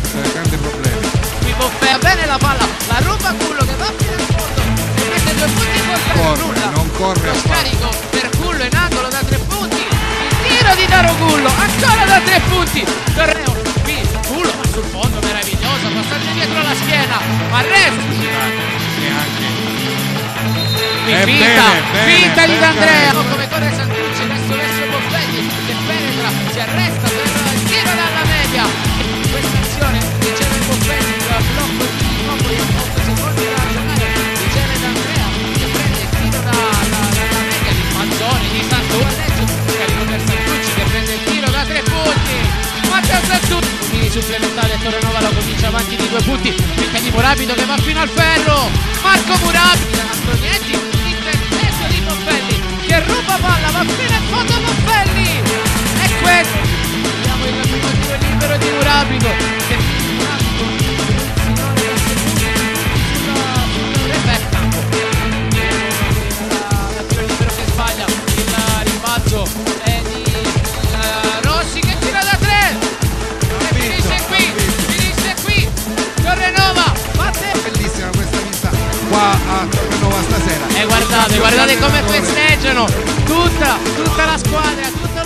Felix, eh, grandi problemi. Qui Boffea bene la palla, la ruba Cullo che va fino in fondo e mette due punti contro corre, nulla. Non corre a scarico per Cullo in angolo da tre punti. Il tiro di Daro Cullo, ancora da tre punti. Torneo, qui Cullo va sul fondo, meraviglioso, passaggio dietro la schiena, ma resta. Neanche. Qui, eh, finta, finta di D'Andrea. Avanti di due punti tentativo rapido che va fino al ferro Marco Murabi Antonietti vogliono tutta, tutta la squadra, tutta